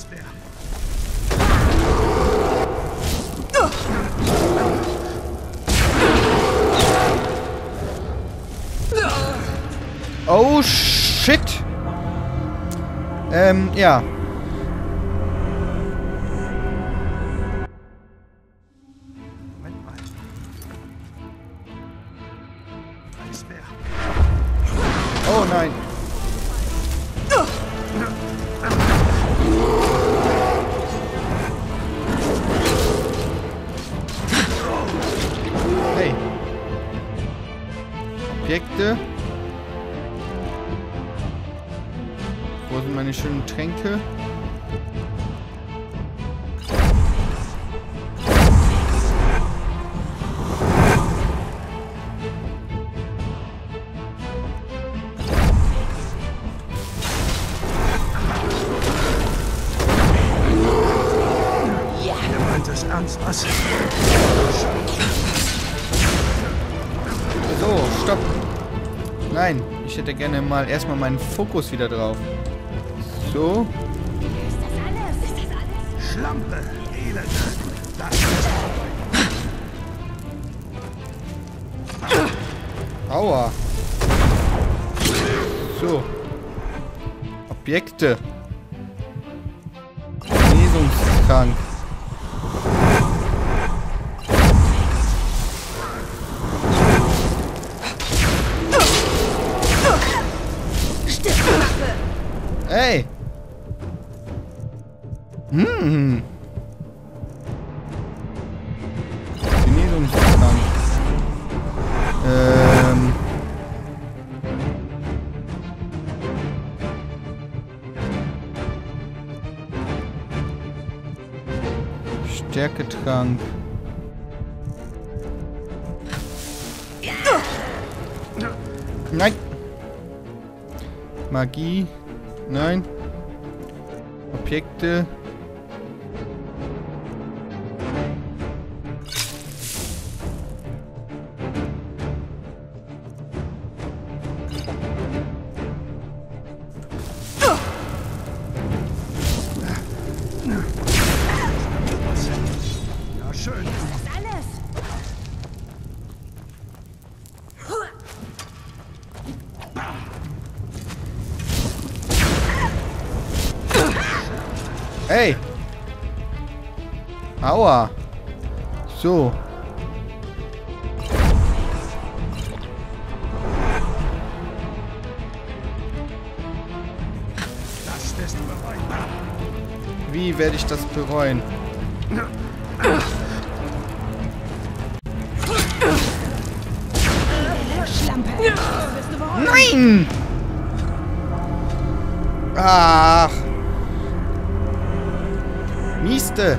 Eisbär. Oh, shit. Ähm, ja. Meine schönen Tränke? Ihr meint es ernst, was? So, stopp. Nein, ich hätte gerne mal erstmal meinen Fokus wieder drauf. So. Ist das alles? Ist das alles? Schlampe, Elende. Das ist vorbei. Aua. So. Objekte. Genesungskrank. Hm. Genesungskrank. Ähm. Stärketrank. Nein. Magie. Nein. Objekte. Aua! So. Wie werde ich das bereuen. Nein! Ach! Mieste!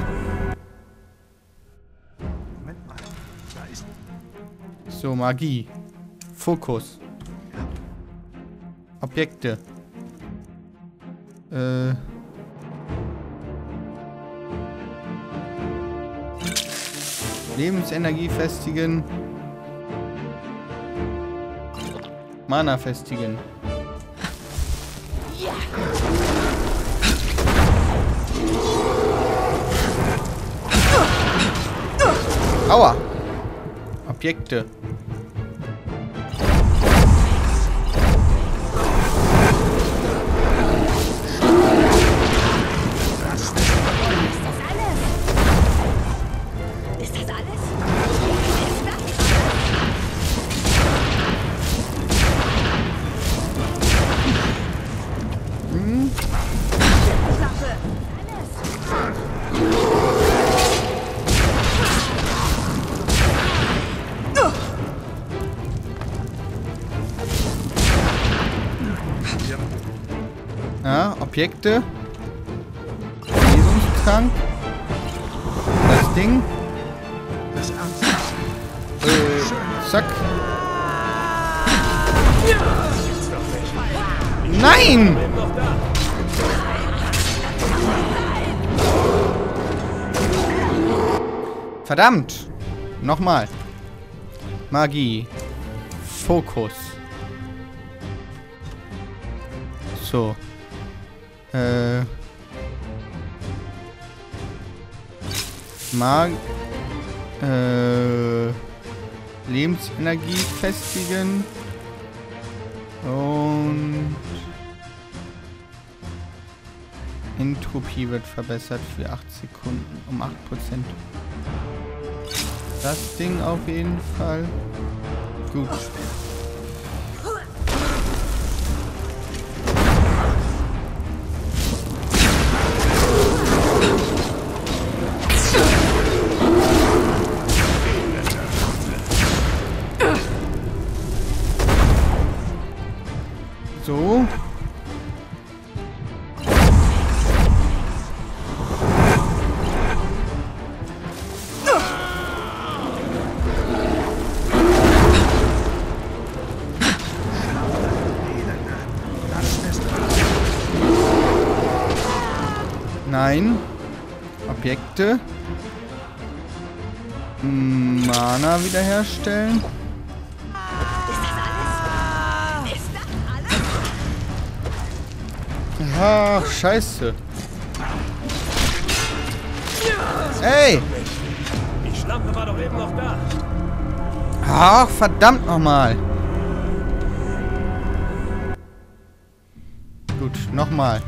So, Magie. Fokus. Objekte. Äh. Lebensenergie festigen. Mana festigen. Aua! Objekte. Objekte. Lesungstrank. Das Ding. das. Äh, zack. Nein! Verdammt! Nochmal. Magie. Fokus. So. Äh. Mag. Äh. Lebensenergie festigen. Und. Entropie wird verbessert für 8 Sekunden um 8%. Das Ding auf jeden Fall. Gut. So. Nein. Objekte. Mana wiederherstellen. Ach, scheiße. Ey! Die Schlampe war doch eben noch da. Ach, verdammt nochmal. Gut, nochmal.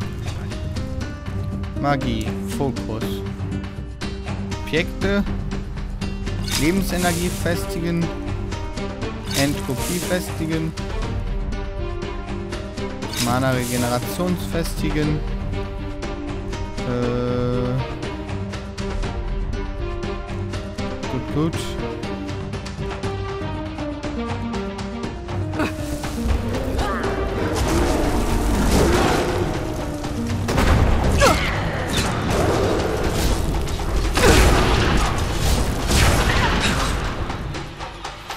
Magie, Fokus. Objekte. Lebensenergie festigen. Entropie festigen. Mana Regenerationsfestigen. Äh. Gut, gut.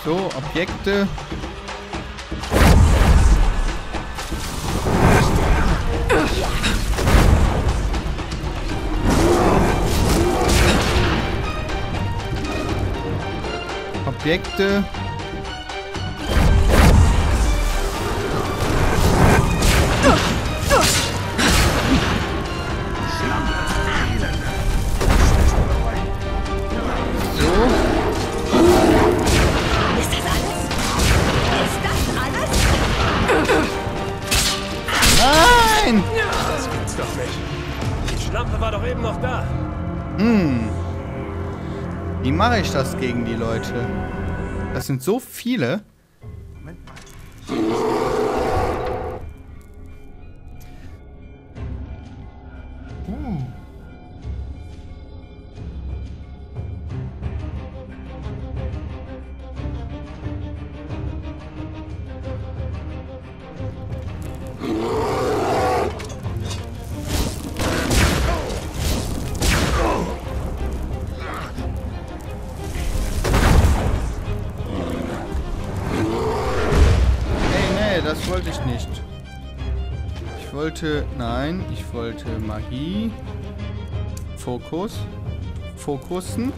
So, Objekte. Objekte. Mache ich das gegen die Leute? Das sind so viele. Moment mal. Nee, wollte. Nein, ich wollte Magie. Fokus. Fokussen.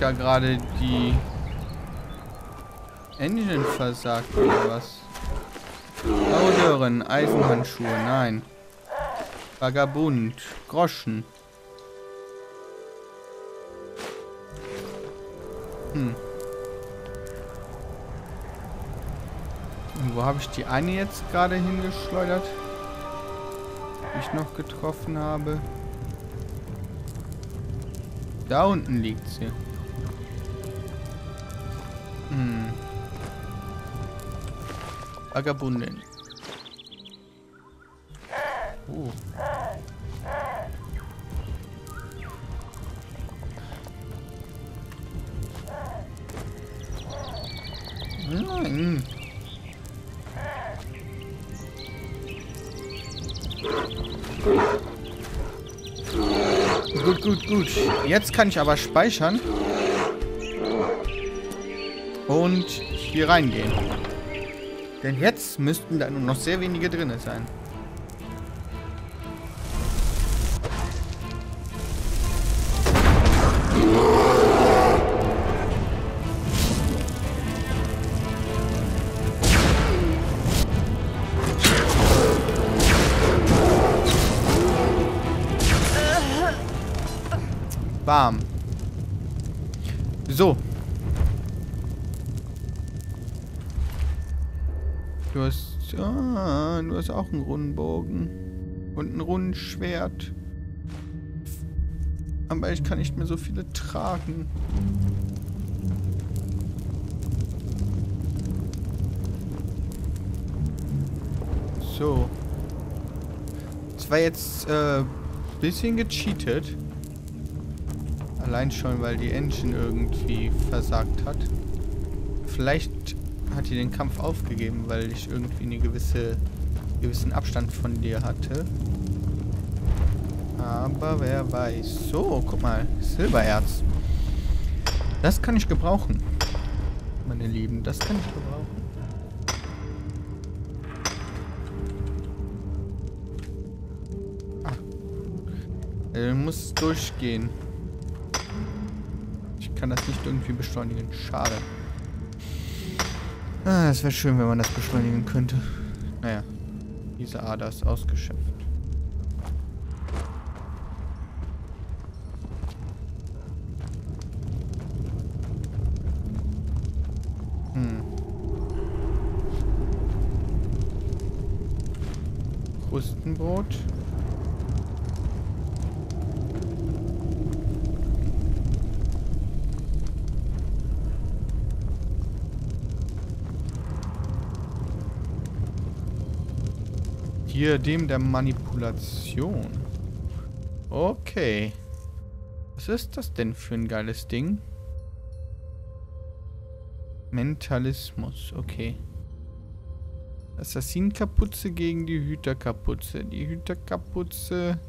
Ja gerade die Engine versagt oder was? Marodeuren, Eisenhandschuhe, nein. Vagabund, Groschen. Hm. Und wo habe ich die eine jetzt gerade hingeschleudert? Die ich noch getroffen habe. Da unten liegt sie. Hm. Vagabundin. Oh. Nein. Gut, gut, gut. Jetzt kann ich aber speichern. Und hier reingehen. Denn jetzt müssten da nur noch sehr wenige drinne sein. Bam. So. Du hast... Ah, du hast auch einen Rundenbogen. Und ein Rundenschwert. Aber ich kann nicht mehr so viele tragen. So. Das war jetzt äh, bisschen gecheatet. Allein schon, weil die Engine irgendwie versagt hat. Vielleicht hat die den Kampf aufgegeben, weil ich irgendwie eine gewisse gewissen Abstand von dir hatte. Aber wer weiß. So, guck mal. Silbererz. Das kann ich gebrauchen. Meine Lieben, das kann ich gebrauchen. Ah. Äh, muss durchgehen. Ich kann das nicht irgendwie beschleunigen. Schade. Ah, es wäre schön, wenn man das beschleunigen könnte. Naja, diese Ader ist ausgeschöpft. Hm. Krustenbrot. Diadem der Manipulation. Okay. Was ist das denn für ein geiles Ding? Mentalismus, okay. Assassinenkapuze gegen die Hüterkapuze. Die Hüterkapuze...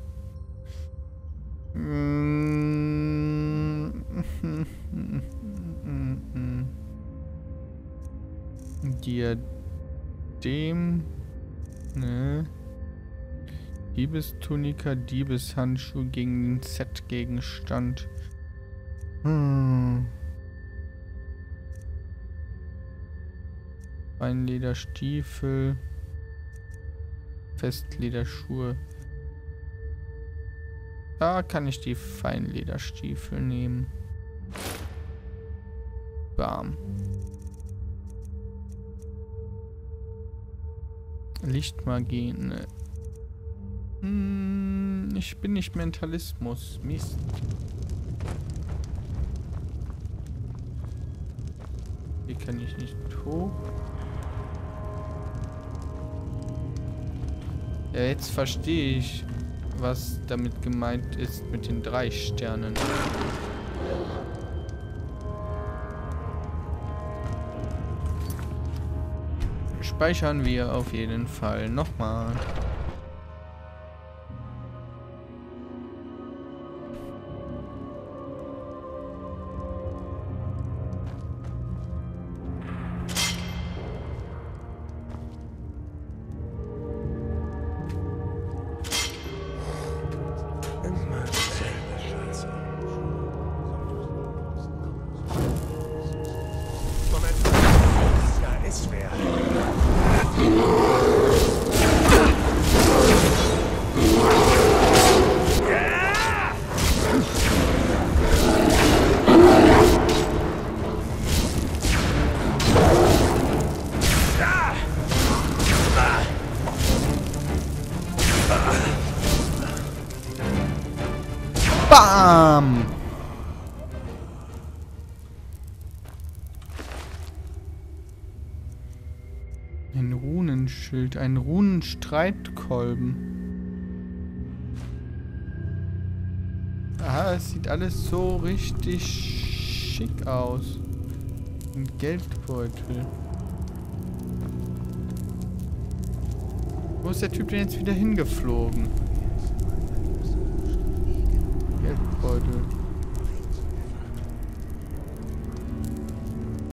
Diadem... Ne. Diebestunika, Diebeshandschuh gegen den Set-Gegenstand. Hm. Feinlederstiefel. Festlederschuhe. Da kann ich die Feinlederstiefel nehmen. Bam. Lichtmagie, ne. Hm, ich bin nicht Mentalismus. Mist. Hier kann ich nicht hoch. Ja, jetzt verstehe ich, was damit gemeint ist mit den drei Sternen. Speichern wir auf jeden Fall nochmal. Ein Runenschild, ein Runenstreitkolben. Ah, es sieht alles so richtig schick aus. Ein Geldbeutel. Wo ist der Typ denn jetzt wieder hingeflogen? Geldbeutel.